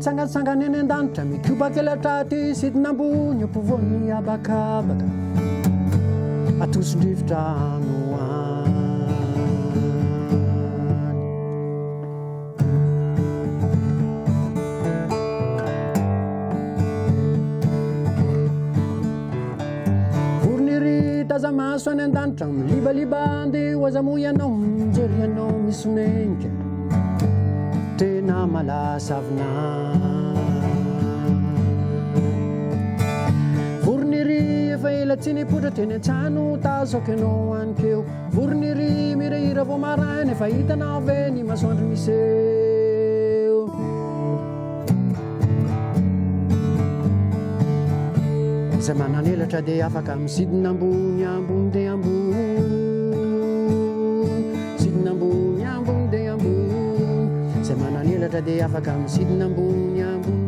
tsangatsangany any an-danitra mikiopakelatraty sydinambony ampovo ny abakabaka atosondrivotra amoany voroniry tazamaso any an-danitra milibaliba ande hoazamo ianao mnjero ianao misy nanga na malasavina orniri efa ela tsy nipotra teny tsano tazako anao anikeo orniri mira hira vo maraina efa hitana ve ny masondry misy eo zay manan elatra dia afaka amiy sidina ambony ambony de kadeh afaka misidina ambony ambony